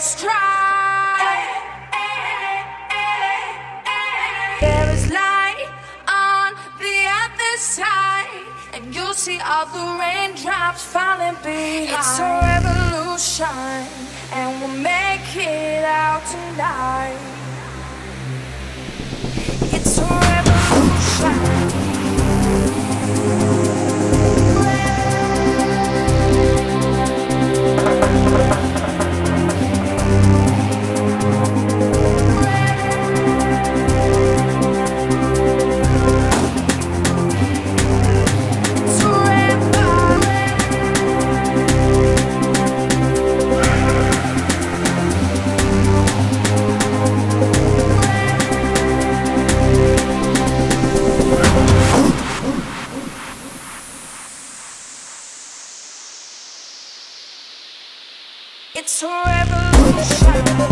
just try. There is light on the other side, and you'll see all the raindrops falling behind. It's a revolution, and we'll make it out tonight. It's a revolution. It's a Mr.